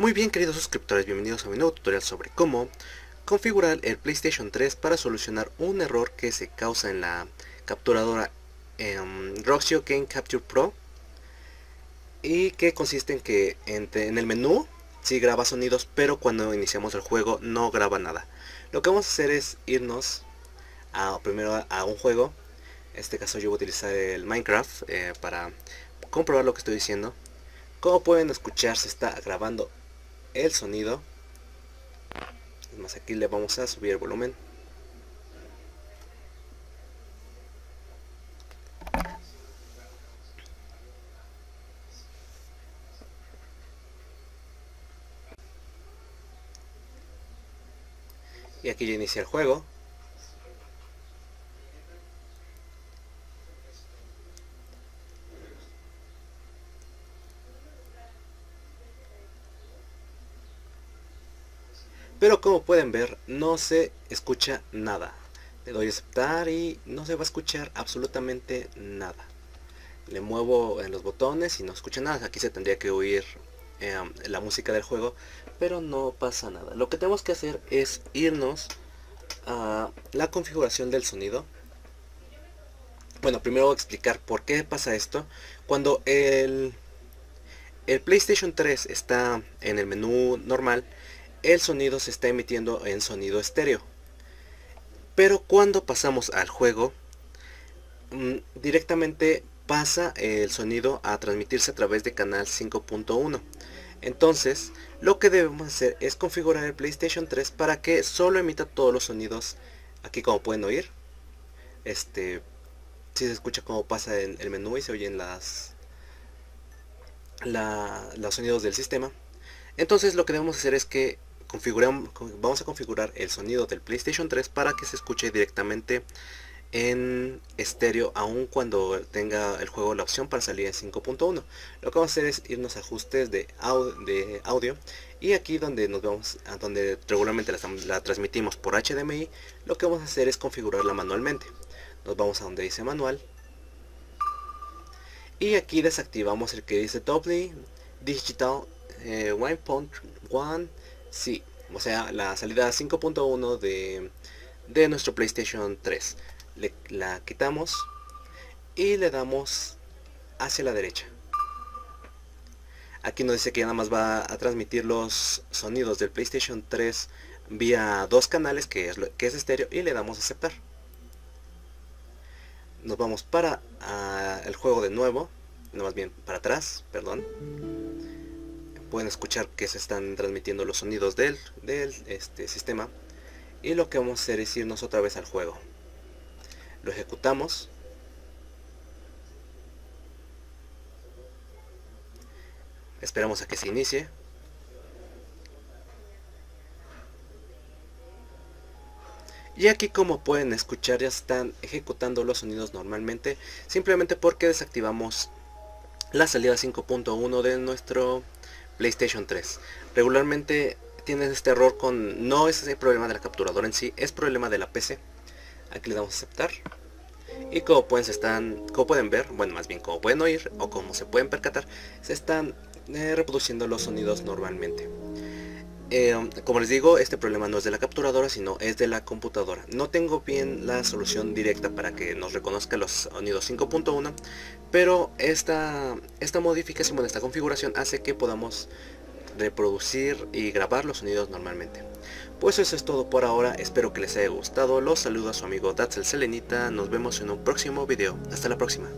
Muy bien queridos suscriptores, bienvenidos a mi nuevo tutorial sobre cómo configurar el PlayStation 3 para solucionar un error que se causa en la capturadora um, Roxio Game Capture Pro y que consiste en que en, el menú sí graba sonidos pero cuando iniciamos el juego no graba nada. Lo que vamos a hacer es irnos primero a, un juego, en este caso yo voy a utilizar el Minecraft eh, para comprobar lo que estoy diciendo. Como pueden escuchar se está grabando el sonido. Más aquí le vamos a subir el volumen. Y aquí ya inicia el juego Pero como pueden ver, no se escucha nada. Le doy a aceptar y no se va a escuchar absolutamente nada. Le muevo en los botones y no escucha nada. Aquí se tendría que oír em, la música del juego, pero no pasa nada. Lo que tenemos que hacer es irnos a la configuración del sonido. Bueno, primero voy a explicar por qué pasa esto. Cuando el, el PlayStation 3 está en el menú normal, el sonido se está emitiendo en sonido estéreo. Pero cuando pasamos al juego, mm, directamente pasa el sonido a transmitirse a través de canal 5.1. Entonces, lo que debemos hacer es configurar el PlayStation 3 para que solo emita todos los sonidos, aquí como pueden oír. Este, si se escucha como pasa en el menú y se oyen las, los sonidos del sistema. Entonces lo que debemos hacer es que vamos a configurar el sonido del PlayStation 3 para que se escuche directamente en estéreo aun cuando tenga el juego la opción para salir en 5.1 lo que vamos a hacer es irnos a ajustes de audio, y aquí donde nos vamos a donde regularmente la, transmitimos por HDMI lo que vamos a hacer es configurarla manualmente. Nos vamos a donde dice manual y aquí desactivamos el que dice Doubly Digital eh, 1.1 Sí, o sea, la salida 5.1 de, de nuestro PlayStation 3. Le, la quitamos y le damos hacia la derecha. Aquí nos dice que nada más va a transmitir los sonidos del PlayStation 3 vía dos canales, que es, que es estéreo, y le damos a aceptar. Nos vamos para ah, el juego de nuevo, no más bien para atrás, perdón pueden escuchar que se están transmitiendo los sonidos del, del este, sistema. Y lo que vamos a hacer es irnos otra vez al juego. Lo ejecutamos. Esperamos a que se inicie. Y aquí como pueden escuchar ya están ejecutando los sonidos normalmente simplemente porque desactivamos la salida 5.1 de nuestro PlayStation 3. Regularmente tienes este error con... No es el problema de la capturadora en sí, es problema de la PC. Aquí le damos a aceptar. Y como pueden, se están, como pueden ver, bueno más bien como pueden oír o como se pueden percatar, se están eh, reproduciendo los sonidos normalmente. Eh, como les digo, este problema no es de la capturadora, sino es de la computadora. No tengo bien la solución directa para que nos reconozca los sonidos 5.1, pero esta, esta modificación, bueno, esta configuración hace que podamos reproducir y grabar los sonidos normalmente. Pues eso es todo por ahora, espero que les haya gustado, los saludo a su amigo Datzel Selenita, nos vemos en un próximo video, hasta la próxima.